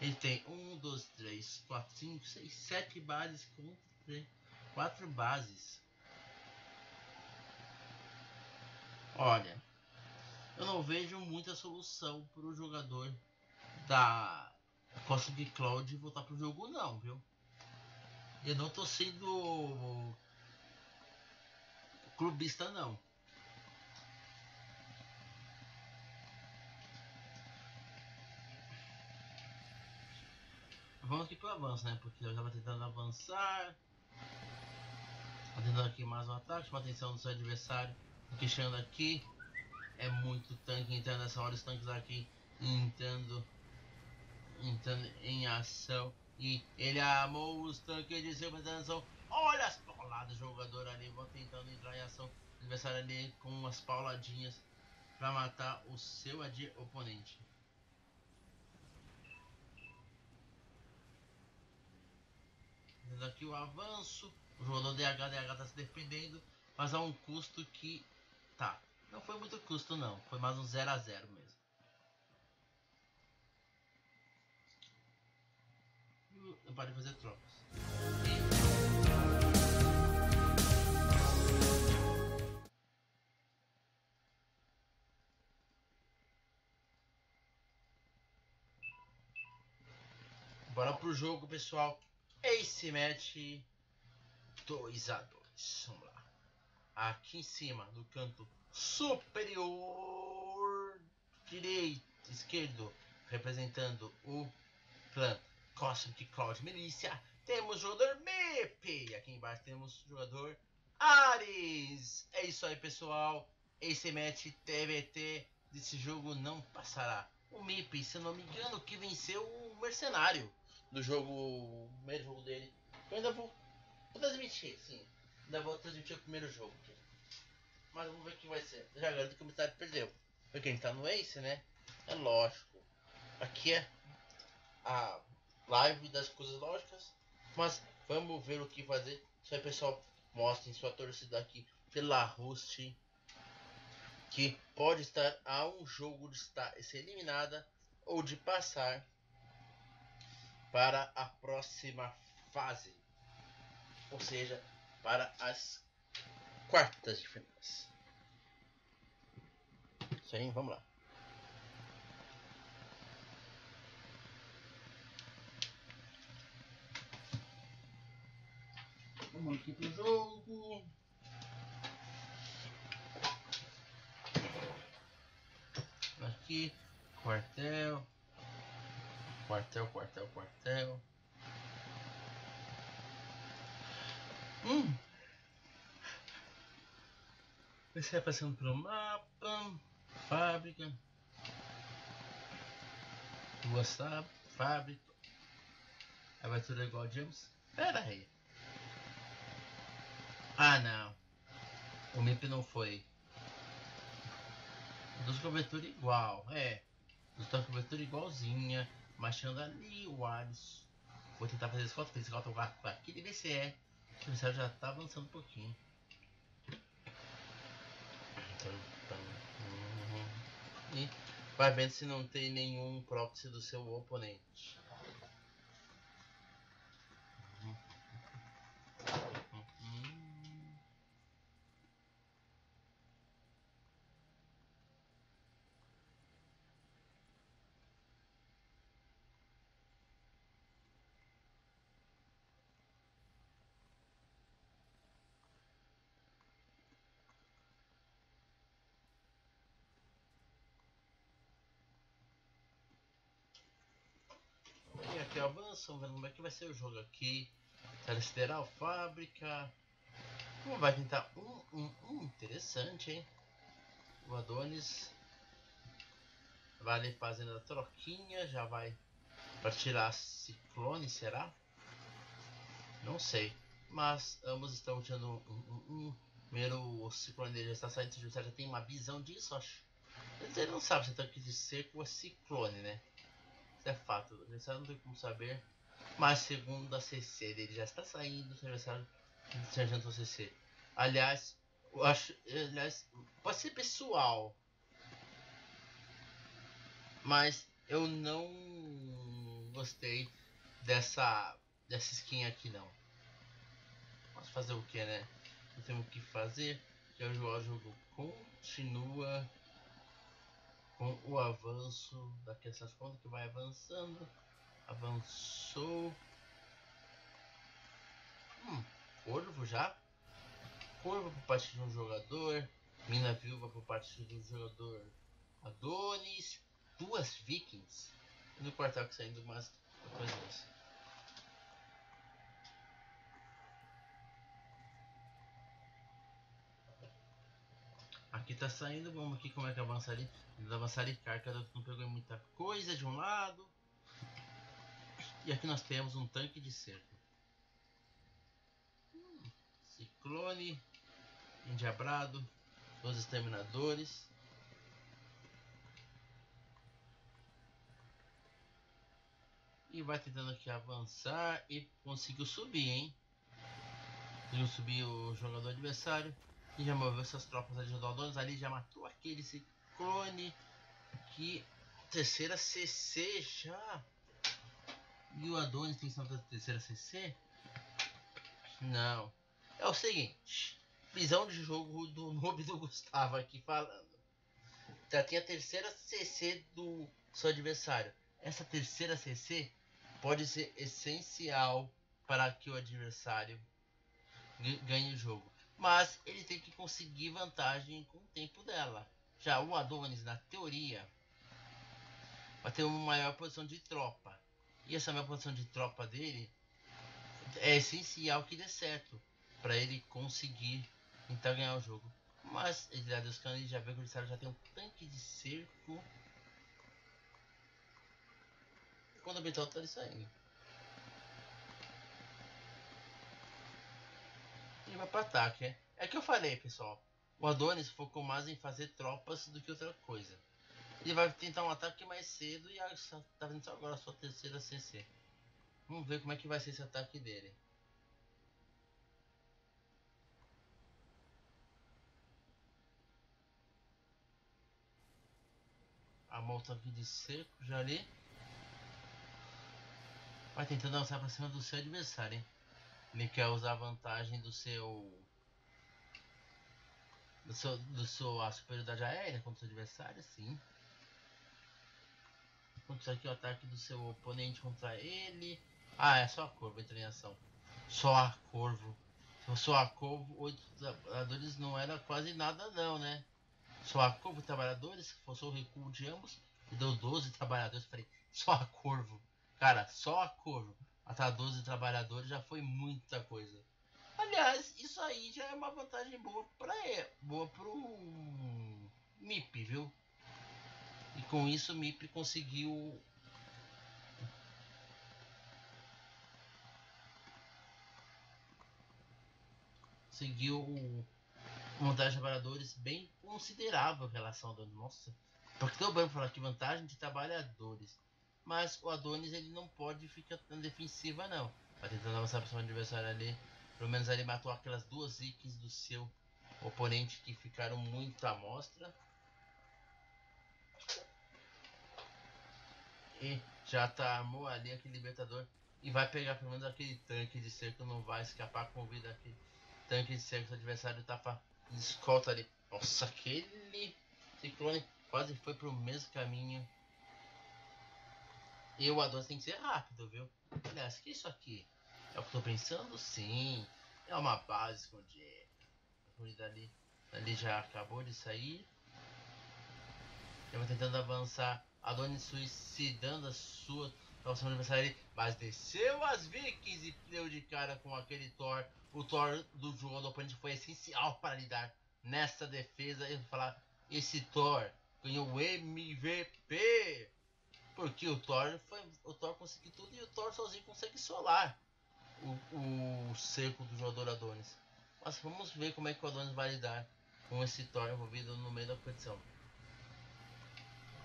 A: Ele tem 1, 2, 3, 4, 5, 6, 7 bases contra 4 bases. Olha, eu não vejo muita solução para o jogador da Cosmic Cloud voltar pro jogo não, viu? Eu não tô sendo clubista não. Vamos aqui pro avanço, né? Porque eu já vou tentando avançar. Tentando aqui mais um ataque, chama atenção do seu adversário. Queixando aqui. É muito tanque entrando nessa hora, os tanques aqui entrando, entrando em ação. E ele amou os tanques de seu atenção. Olha do jogador ali, vão tentando entrar em ação. Adversário ali com umas pauladinhas para matar o seu oponente. aqui o avanço. O jogador DH, DH tá se defendendo, mas a um custo que. Tá. Não foi muito custo não. Foi mais um 0 a 0 mesmo. Eu parei de fazer trocas. E... Bora pro jogo, pessoal. Ace Match 2 a 2 Vamos lá. Aqui em cima, no canto superior direito, esquerdo, representando o clã Cosmic Cloud Milícia, temos o jogador Mep. Aqui embaixo temos o jogador Ares. É isso aí, pessoal. Esse match TVT desse jogo não passará. O Mip, se não me engano, que venceu o Mercenário do jogo, primeiro jogo dele. Eu ainda vou, transmitir, sim. Ainda vou transmitir o primeiro jogo. Mas vamos ver o que vai ser. Já garanto que o Mistério perdeu. Porque a gente tá no Ace, né? É lógico. Aqui é a live das coisas lógicas. Mas vamos ver o que fazer. Isso aí, pessoal. Mostrem sua torcida aqui pela host. Que pode estar a um jogo de estar, ser eliminada ou de passar para a próxima fase, ou seja, para as quartas de finais. Aí, vamos lá. Vamos aqui pro jogo. Aqui, quartel. Quartel, quartel, quartel. Hum. Você vai passando pelo mapa. Fábrica. WhatsApp. Fábrica. Aí vai tudo igual James. Pera aí. Ah não. O MIP não foi. Dos cobertura igual. É. Dos cobertura igualzinha marchando ali o Alisson. Vou tentar fazer esse esse escolta com aquele DCE. O adversário já tá avançando um pouquinho. E vai vendo se não tem nenhum proxy do seu oponente. Vendo como é que vai ser o jogo aqui. Celestial Fábrica. Como vai tentar um, um, um interessante, hein? O Adonis vai ali fazendo a troquinha, já vai para tirar Ciclone, será? Não sei. Mas ambos estão tirando um. Primeiro o Ciclone dele já está saindo, já tem uma visão disso, acho. Ele não sabe se está aqui de seco ou Ciclone, né? Isso é fato, o adversário não tem como saber. Mas segundo a CC, ele já está saindo do adversário do Sargento CC. Aliás, eu acho. Aliás, pode ser pessoal. Mas eu não gostei dessa. dessa skin aqui não. Posso fazer o que, né? Não temos o que fazer. E o jogo continua com o avanço daquelas contas que vai avançando. Avançou. Hum, corvo já. Corvo por parte de um jogador. Mina viúva por parte do jogador Adonis. Duas vikings. No quartal que saindo mais coisas. Aqui tá saindo, vamos aqui como é que avança ali. Avançar ali, carga não pegou muita coisa de um lado. E aqui nós temos um tanque de cerco. Hum, ciclone, endiabrado, os exterminadores. E vai tentando aqui avançar e conseguiu subir, hein? Conseguiu subir o jogador adversário. E já moveu suas tropas Dodones. Ali já matou aquele ciclone. Que terceira CC já. E o Adonis tem da terceira CC? Não. É o seguinte. Visão de jogo do noob do Gustavo aqui falando. Já tem a terceira CC do seu adversário. Essa terceira CC pode ser essencial para que o adversário ganhe o jogo. Mas ele tem que conseguir vantagem com o tempo dela. Já o Adonis, na teoria, vai ter uma maior posição de tropa. E essa maior posição de tropa dele é essencial que dê certo para ele conseguir tentar ganhar o jogo. Mas ele dá dos canos e já vê que o já tem um tanque de cerco. Quando o Betal tá saindo. Ele vai para ataque, é. É que eu falei, pessoal. O Adonis focou mais em fazer tropas do que outra coisa. Ele vai tentar um ataque mais cedo e tá vendo agora a sua terceira CC. Vamos ver como é que vai ser esse ataque dele. A volta aqui de seco já ali. Vai tentando avançar para cima do seu adversário, hein? Ele quer usar a vantagem do seu do seu, do seu a superioridade aérea contra o seu adversário, sim. Contra aqui o ataque do seu oponente contra ele. Ah, é só a corvo entra em ação. Só a corvo. Só a corvo, oito trabalhadores não era quase nada não, né? Só a corvo trabalhadores, forçou o recuo de ambos e deu 12 trabalhadores. Falei, só a corvo. Cara, só a corvo. Até 12 trabalhadores já foi muita coisa. Aliás, isso aí já é uma vantagem boa para boa pro MIP, viu? E com isso o MIP conseguiu conseguiu vantagem de trabalhadores bem considerável em relação ao Adonis. Nossa, porque o banco falar que vantagem de trabalhadores. Mas o Adonis ele não pode ficar tão defensiva não. Vai tentando avançar para o adversário ali. Pelo menos ele matou aquelas duas ikes do seu oponente que ficaram muito à mostra. E já tá armou ali aquele libertador. E vai pegar pelo menos aquele tanque de cerco. Não vai escapar com vida aquele tanque de cerco. O adversário tá escolta ali. Nossa, aquele ciclone quase foi pro mesmo caminho. E o Adonis tem que ser rápido, viu? Aliás, que é isso aqui? É o que eu tô pensando? Sim. É uma base escondida. A ali, ali já acabou de sair. Eu vou tentando avançar. Adonis suicidando a sua próxima adversária. Mas desceu as Vikings e deu de cara com aquele Thor. O Thor do jogo do oponente foi essencial para lidar nessa defesa. Eu vou falar, esse Thor ganhou o MVP. Porque o Thor foi. O Thor conseguiu tudo e o Thor sozinho consegue solar o, o cerco do jogador Adonis. Mas vamos ver como é que o Adonis vai lidar com esse Thor envolvido no meio da competição.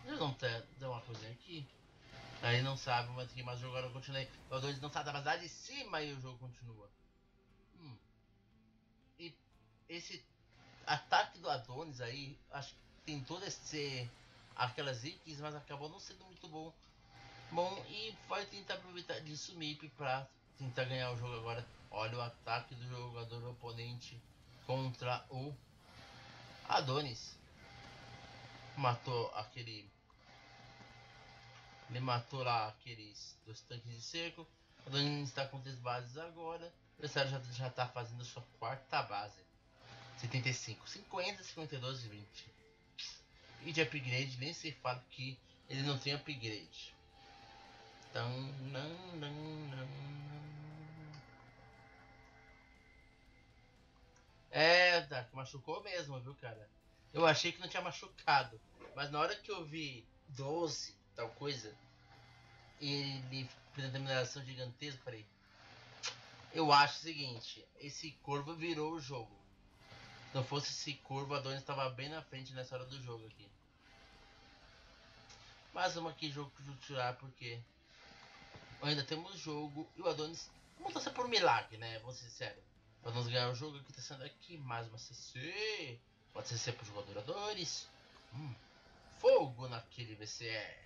A: Já não tem, uma coisinha aqui. Aí não sabe, mas que mais o jogo agora continua. O Adonis não sabe da base de cima e o jogo continua. Hum. E esse ataque do Adonis aí, acho que tentou descer aquelas itens, mas acabou não sendo muito bom. Bom, e vai tentar aproveitar disso MIP para tentar ganhar o jogo agora. Olha o ataque do jogador oponente contra o Adonis matou aquele. Ele matou lá aqueles dois tanques de cerco. Adonis está com três bases agora. O adversário já está fazendo sua quarta base. 75, 50, 52 e 20. E de upgrade nem se fala que ele não tem upgrade. Então, não, não, não, não. É, tá, machucou mesmo, viu, cara? Eu achei que não tinha machucado. Mas na hora que eu vi 12, tal coisa, ele apresentando mineração gigantesca. Eu acho o seguinte, esse corvo virou o jogo. Não fosse esse corvo, a estava bem na frente nessa hora do jogo aqui. Mas vamos aqui jogo tirar porque ainda temos jogo e o Adonis vamos torcer por milagre, né? Vamos ser sinceros. Vamos ganhar o jogo aqui, tá sendo aqui mais uma CC. Pode ser para os jogadores. Hum, fogo naquele VCE.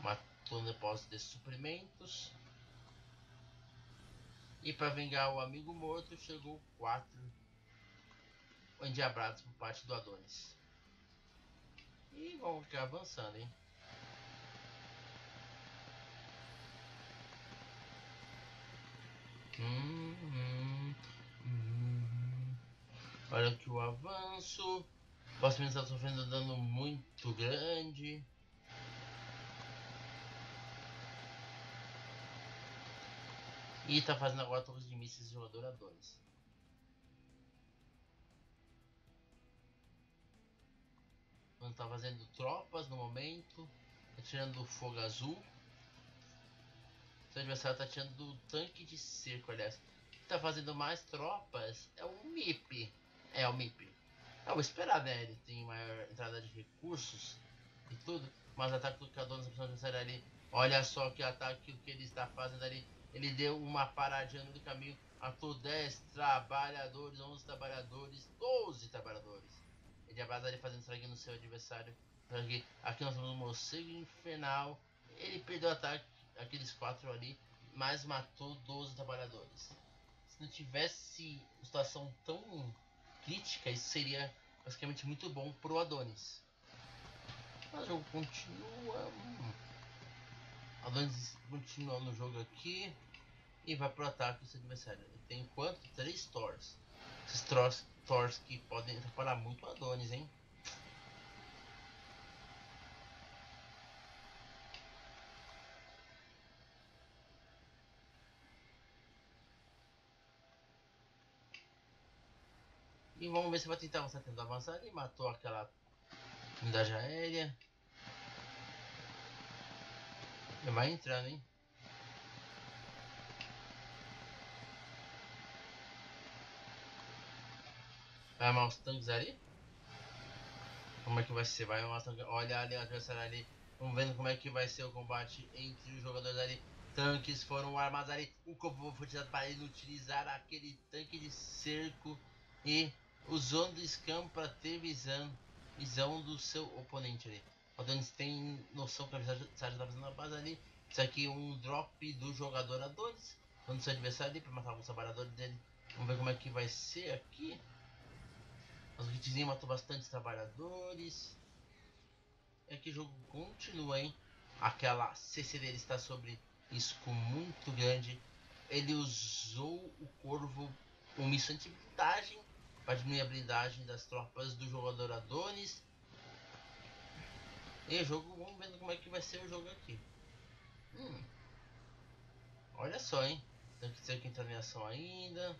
A: Matou no depósito de suprimentos. E para vingar o amigo morto, chegou quatro endiabrados por parte do Adonis. E vamos ficar avançando, hein? Hum, hum, hum. Olha que o avanço. O Boston está sofrendo dano muito grande. E está fazendo agora a torre de mísseis jogador Quando tá fazendo tropas no momento. Tá atirando do fogo azul. Seu adversário tá atirando tanque de cerco, aliás. Quem tá fazendo mais tropas é o MIP. É o MIP. É o esperar, né? Ele tem maior entrada de recursos e tudo. Mas ataque do cadono do adversário ali. Olha só que ataque que ele está fazendo ali. Ele deu uma paradinha no caminho. Ator 10 trabalhadores, 11 trabalhadores, 12 trabalhadores. Ele abraça ali fazendo estrago no seu adversário. Aqui nós temos um morcego infernal. Ele perdeu o ataque, aqueles quatro ali, mas matou 12 trabalhadores. Se não tivesse uma situação tão crítica, isso seria basicamente muito bom pro Adonis. Mas o jogo continua. Hum. Adonis continua no jogo aqui e vai pro ataque do seu adversário. Ele tem quanto? Três Thors. Esses Thors Thors que podem atrapalhar muito o Adonis, hein? E vamos ver se vai tentar avançar, tentando avançar. Ele matou aquela unidade aérea. Ele vai entrando, hein? Vai amar os tanques ali? Como é que vai ser? Vai amar os tanques. Olha ali a adversária ali. Vamos vendo como é que vai ser o combate entre os jogadores ali. Tanques foram armados ali. O corpo foi tirado para ele utilizar aquele tanque de cerco. E usando o scam para ter visão, visão do seu oponente ali. O Adonis tem noção que o adversário está fazendo a base ali. Isso aqui é um drop do jogador Adonis. Quando seu adversário ali para matar os trabalhadores dele. Vamos ver como é que vai ser aqui. Os hitzinhos matou bastante trabalhadores. É que o jogo continua, hein? Aquela CC dele está sobre risco muito grande. Ele usou o corvo com missão de blindagem para diminuir a blindagem das tropas do jogador Adonis. E o jogo, vamos ver como é que vai ser o jogo aqui. Hum. Olha só, hein? Tem que ser que entra em ação ainda.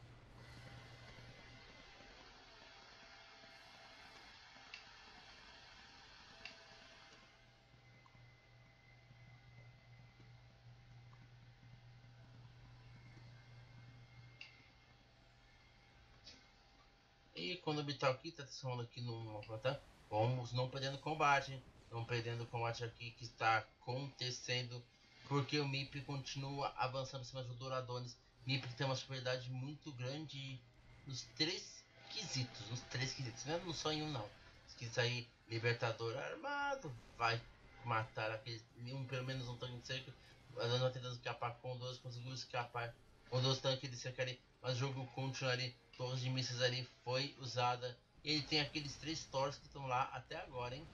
A: E quando o Bital aqui tá transformando aqui no tá? Vamos não perdendo combate, não perdendo combate aqui que está acontecendo. Porque o MIP continua avançando em cima do Doradones. MIP tem uma superioridade muito grande nos três quesitos. Nos três quesitos, não é só em um não. Se quiser aí, Libertador armado, vai matar aquele. Um, pelo menos um tanque de cerco. A Dona tentando escapar com dois, conseguiu escapar com dois tanques de cerco ali. Mas o jogo continua ali torres de mísseis ali foi usada E ele tem aqueles três Thors que estão lá até agora, hein?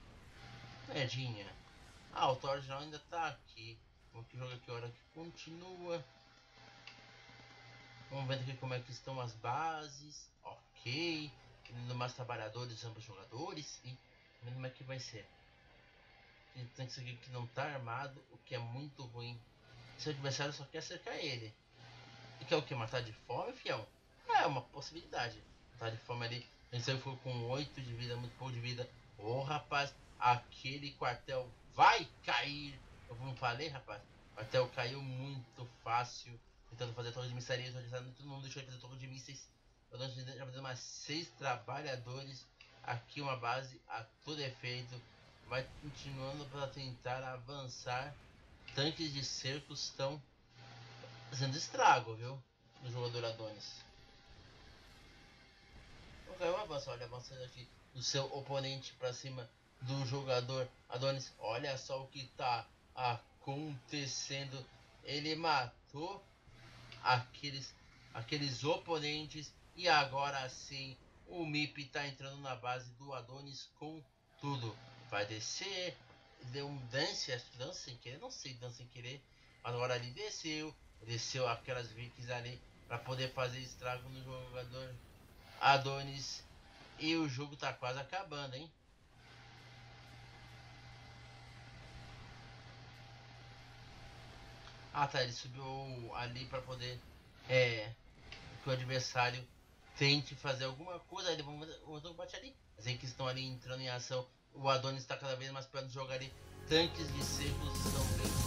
A: Edinha. Ah, o Thor original ainda tá aqui. Vamos que joga aqui hora que continua. Vamos ver aqui como é que estão as bases. Ok. Tendo mais trabalhadores, ambos jogadores. E vendo como é que vai ser. Tem isso aqui que não tá armado, o que é muito ruim. Seu adversário só quer cercar ele. E quer o que? Matar de fome, fião? É uma possibilidade. Matar de fome ali. Ele foi com 8 de vida, muito pouco de vida. Ô oh, rapaz, aquele quartel vai cair. Eu não falei, rapaz. O quartel caiu muito fácil. Tentando fazer torre de missaria. Todo mundo deixou de fazer torre de mísseis. Eu já fazer mais 6 trabalhadores. Aqui uma base a todo efeito. Vai continuando para tentar avançar. Tanques de cercos estão fazendo estrago, viu? No jogador Adonis. Ok, eu avanço, olha, avançando aqui do seu oponente para cima do jogador Adonis. Olha só o que está acontecendo. Ele matou aqueles, aqueles oponentes e agora sim o MIP está entrando na base do Adonis com tudo. Vai descer, deu um dance, acho que sem querer, não sei dance sem querer, agora ele desceu, desceu aquelas vikings ali para poder fazer estrago no jogador Adonis e o jogo tá quase acabando, hein? Ah tá, ele subiu ali para poder é, que o adversário tente fazer alguma coisa, ele vai bate ali. As que estão ali entrando em ação. O Adonis está cada vez mais perto de jogar ali. Tanques de secos estão bem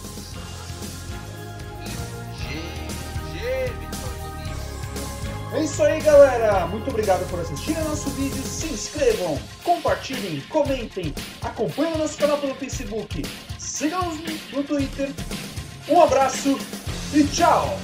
B: É isso aí, galera. Muito obrigado por assistir ao nosso vídeo. Se inscrevam, compartilhem, comentem, acompanhem o nosso canal pelo Facebook, sigam-nos no Twitter. Um abraço e tchau!